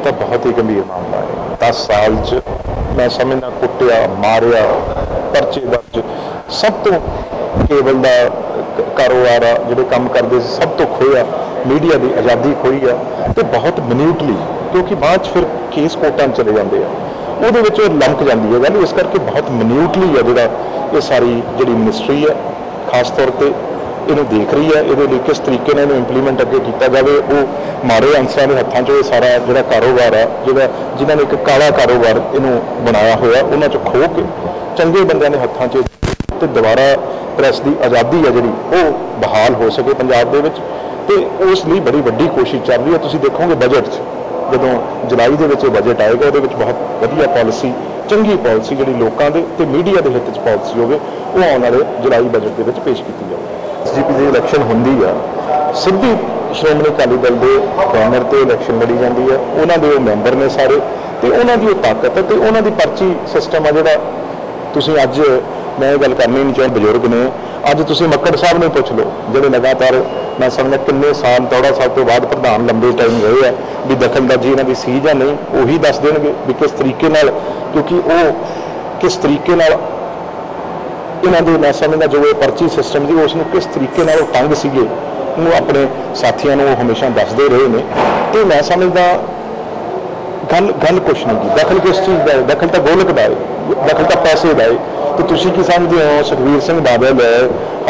ਇਹ ਤਾਂ ਬਹੁਤ ਹੀ ਗੰਭੀਰ ਮਾਮਲਾ ਹੈ। 10 ਸਾਲ 'ਚ ਮੈਂ ਸਮਝਦਾ ਕੁੱਟਿਆ, ਮਾਰਿਆ, ਪਰਚੇ ਦਰਜ, ਸਭ ਤੋਂ ਕੇਬਲ ਦਾ ਕਾਰੋਬਾਰ ਆ, ਜਿਹੜੇ ਕੰਮ ਕਰਦੇ ਸੀ, ਸਭ ਤੋਂ ਖੋਇਆ ਮੀਡੀਆ ਦੀ ਆਜ਼ਾਦੀ ਖੋਈ ਆ ਤੇ ਬਹੁਤ ਮਿਨਿਊਟਲੀ ਕਿਉਂਕਿ ਬਾਅਦ 'ਚ ਫਿਰ ਕੇਸ ਕੋਰਟਾਂ 'ਚ ਚਲੇ ਜਾਂਦੇ ਆ। ਉਹਦੇ ਵਿੱਚ ਉਹ ਲੰਕ ਜਾਂਦੀ ਹੈ ਗੱਲ, ਇਸ ਕਰਕੇ ਬਹੁਤ ਮਿਨਿਊਟਲੀ ਆ ਜਿਹੜਾ ਇਹ ਸਾਰੀ ਜਿਹੜੀ ਮਿਨਿਸਟਰੀ ਹੈ ਖਾਸ ਤੌਰ ਤੇ ਇਹਨੂੰ ਦੇਖ ਰਹੀ ਹੈ, ਇਹਦੇ ਲਈ ਕਿਸ ਤਰੀਕੇ ਨਾਲ ਇਹਨੂੰ ਇੰਪਲੀਮੈਂਟ ਅੱਗੇ ਕੀਤਾ ਜਾਵੇ, ਉਹ ਮਾੜੇ ਅੰਸਰਾਂ ਦੇ ਹੱਥਾਂ 'ਚੋਂ ਇਹ ਸਾਰਾ ਜਿਹੜਾ ਕਾਰੋਬਾਰ ਹੈ, ਜਿਹੜਾ ਜਿਨ੍ਹਾਂ ਨੇ ਇੱਕ ਕਾਲਾ ਕਾਰੋਬਾਰ ਇਹਨੂੰ ਬਣਾਇਆ ਹੋਇਆ, ਉਹਨਾਂ 'ਚ ਖੋ ਕੇ ਚੰਗੇ ਬੰਦਿਆਂ ਦੇ ਹੱਥਾਂ 'ਚ ਤੇ ਦੁਬਾਰਾ ਪ੍ਰੈਸ ਦੀ ਆਜ਼ਾਦੀ ਹੈ ਜਿਹੜੀ, ਉਹ ਬਹਾਲ ਹੋ ਸਕੇ ਪੰਜਾਬ ਦੇ ਵਿੱਚ। ਤੇ ਉਸ ਲਈ ਬੜੀ ਵੱਡੀ ਕੋਸ਼ਿਸ਼ ਚੱਲ ਰਹੀ ਹੈ। ਤੁਸੀਂ ਦੇਖੋਗੇ ਬਜਟ 'ਚ, ਜਦੋਂ ਜੁਲਾਈ ਦੇ ਵਿੱਚ ਇਹ ਬਜਟ ਆਏਗਾ, ਉਹਦੇ ਵਿੱਚ ਬਹੁਤ ਵਧੀਆ ਪਾਲਿਸੀ ਚੰਗੀ ਪਾਲਿਸੀ ਜਿਹੜੀ ਲੋਕਾਂ ਦੇ ਤੇ ਮੀਡੀਆ ਦੇ ਹਿੱਤ 'ਚ ਪਾਲਿਸੀ ਹੋਵੇ, ਉਹ ਆਉਣ ਵਾਲੇ ਜੁਲਾਈ ਬਜਟ ਦੇ ਵਿੱਚ ਪੇਸ਼ ਕੀਤੀ ਜਾਵੇ ਐਸਜੀਪੀ ਦੀ ਇਲੈਕਸ਼ਨ ਹੁੰਦੀ ਆ, ਸਿੱਧੀ ਸ਼੍ਰੋਮਣੀ ਅਕਾਲੀ ਦਲ ਦੇ ਬੈਨਰ ਤੇ ਇਲੈਕਸ਼ਨ ਲੜੀ ਜਾਂਦੀ ਹੈ ਉਹਨਾਂ ਦੇ ਉਹ ਮੈਂਬਰ ਨੇ ਸਾਰੇ, ਤੇ ਉਹਨਾਂ ਦੀ ਉਹ ਤਾਕਤ ਹੈ ਤੇ ਉਹਨਾਂ ਦੀ ਪਰਚੀ ਸਿਸਟਮ ਆ ਜਿਹੜਾ ਤੁਸੀਂ ਅੱਜ ਮੈਂ ਇਹ ਗੱਲ ਕਰਨੀ ਨਹੀਂ ਚਾਹੁੰਦਾ, ਬਜ਼ੁਰਗ ਨੇ, ਅੱਜ ਤੁਸੀਂ ਮੱਕੜ ਸਾਹਿਬ ਨੂੰ ਪੁੱਛ ਲਓ, ਜਿਹੜੇ ਲਗਾਤਾਰ ਮੈਂ ਸਮਝਦਾ ਕਿੰਨੇ ਸਾਲ ਦੌੜਾ ਸਾਲ ਤੋਂ ਬਾਅਦ ਪ੍ਰਧਾਨ ਲੰਬੇ ਟਾਈਮ ਰਹੇ ਆ, ਵੀ ਦਖਲਅੰਦਾਜ਼ੀ ਇਹਨਾਂ ਦੀ ਸੀ ਜਾਂ ਨਹੀਂ, ਉਹੀ ਦੱਸ ਦੇਣਗੇ ਵੀ ਕਿਸ ਤਰੀਕੇ ਨਾਲ, ਕਿਉਂਕਿ ਉਹ ਕਿਸ ਤਰੀਕੇ ਨਾਲ ਇਹਨਾਂ ਦੇ ਮੈਂ ਸਮਝਦਾ ਜੋ ਇਹ ਪਰਚੀ ਸਿਸਟਮ ਦੀ ਉਸ ਨੂੰ ਕਿਸ ਤਰੀਕੇ ਨਾਲ ਉਹ ਤੰਗ ਸੀਗੇ ਉਹਨੂੰ ਆਪਣੇ ਸਾਥੀਆਂ ਨੂੰ ਉਹ ਹਮੇਸ਼ਾ ਦੱਸਦੇ ਰਹੇ ਨੇ। ਤੇ ਮੈਂ ਸਮਝਦਾ, ਗੱਲ ਗੱਲ ਕੁਛ ਨਹੀਂ ਗੀ ਦਖਲ ਕਿਸ ਚੀਜ਼ ਦਾ ਹੈ? ਦਖਲ ਤਾਂ ਗੋਲਕ ਦਾ ਹੈ। ਦਖਲ ਤਾਂ ਪੈਸੇ ਦਾ ਹੈ। ਤੇ ਤੁਸੀਂ ਕੀ ਸਮਝਦੇ ਹੋ, ਸੁਖਵੀਰ ਸਿੰਘ ਬਾਦਲ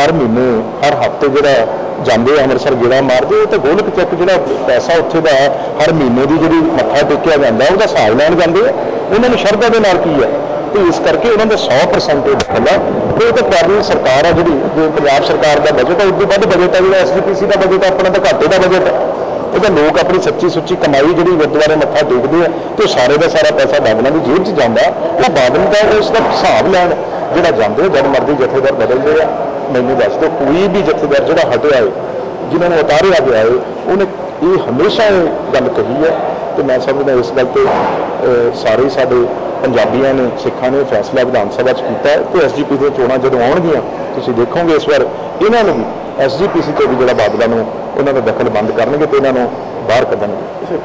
ਹਰ ਮਹੀਨੇ, ਹਰ ਹਫ਼ਤੇ ਜਿਹੜਾ ਜਾਂਦੇ ਆ ਅੰਮ੍ਰਿਤਸਰ ਗੇੜਾ ਮਾਰਦੇ, ਉਹ ਤਾਂ ਗੋਲਕ ਚੱਕ ਜਿਹੜਾ ਪੈਸਾ ਉੱਥੇ ਦਾ ਹਰ ਮਹੀਨੇ ਦੀ ਜਿਹੜੀ ਮੱਥਾ ਟੇਕਿਆ ਜਾਂਦਾ, ਉਹਦਾ ਹਿਸਾਬ ਲੈਣ ਜਾਂਦੇ ਆ। ਉਹਨਾਂ ਨੂੰ ਸ਼ਰਧਾ ਦੇ ਨਾਲ ਕੀ ਹੈ? ਤੇ ਇਸ ਕਰਕੇ ਉਹਨਾਂ ਦਾ 100% ਇਹ ਦਖਲ ਹੈ। ਤੇ ਉਹ ਤਾਂ ਕੈਬਨਿਟ ਸਰਕਾਰ ਆ ਜਿਹੜੀ, ਜੋ ਪੰਜਾਬ ਸਰਕਾਰ ਦਾ ਬਜਟ ਹੈ ਉਸ ਤੋਂ ਵੱਧ ਬਜਟ ਹੈ ਜਿਹੜਾ ਐਸਜੀਪੀਸੀ ਦਾ ਬਜਟ ਆਪਣਾ ਤਾਂ ਘਾਟੇ ਦਾ ਬਜਟ ਹੈ ਇਹ ਤਾਂ ਲੋਕ ਆਪਣੀ ਸੱਚੀ ਸੁੱਚੀ ਕਮਾਈ ਜਿਹੜੀ ਗੁਰਦੁਆਰੇ ਮੱਥਾ ਟੇਕਦੇ ਆ, ਤੇ ਉਹ ਸਾਰੇ ਦਾ ਸਾਰਾ ਪੈਸਾ ਬਾਦਲਾਂ ਦੀ ਜੇਬ 'ਚ ਜਾਂਦਾ ਉਹ ਬਾਦਲ ਦਾ ਉਸ ਦਾ ਹਿਸਾਬ ਲੈਣ, ਜਿਹੜਾ ਜਾਂਦੇ ਜਦ ਮਰਦੀ ਜਥੇਦਾਰ ਬਦਲਦੇ ਆ। ਮੈਨੂੰ ਦੱਸ ਦਿਓ, ਕੋਈ ਵੀ ਜਥੇਦਾਰ ਜਿਹੜਾ ਹਟਿਆ ਹੈ ਜਿਨ੍ਹਾਂ ਨੂੰ ਉਤਾਰਿਆ ਗਿਆ ਹੈ ਉਹਨੇ ਇਹ ਹਮੇਸ਼ਾ ਇਹ ਗੱਲ ਕਹੀ ਹੈ। ਤੇ ਮੈਂ ਸਮਝਦਾ ਇਸ ਗੱਲ ਤੇ ਸਾਰੇ ਸਾਡੇ ਪੰਜਾਬੀਆਂ ਨੇ, ਸਿੱਖਾਂ ਨੇ ਫੈਸਲਾ ਵਿਧਾਨ ਸਭਾ 'ਚ ਕੀਤਾ ਹੈ। ਤੇ ਐਸਜੀਪੀ ਦੀਆਂ ਚੋਣਾਂ ਜਦੋਂ ਆਉਣਗੀਆਂ, ਤੁਸੀਂ ਦੇਖੋਗੇ ਇਸ ਵਾਰ ਇਹਨਾਂ ਨੂੰ ਵੀ ਐਸਜੀਪੀਸੀ ਤੋਂ ਵੀ ਜਿਹੜਾ ਬਾਦਲਾਂ ਨੂੰ ਉਹਨਾਂ ਦਾ ਦਖਲ ਬੰਦ ਕਰਨਗੇ ਤੇ ਇਹਨਾਂ ਨੂੰ ਬਾਹਰ ਕੱਢਣਗੇ।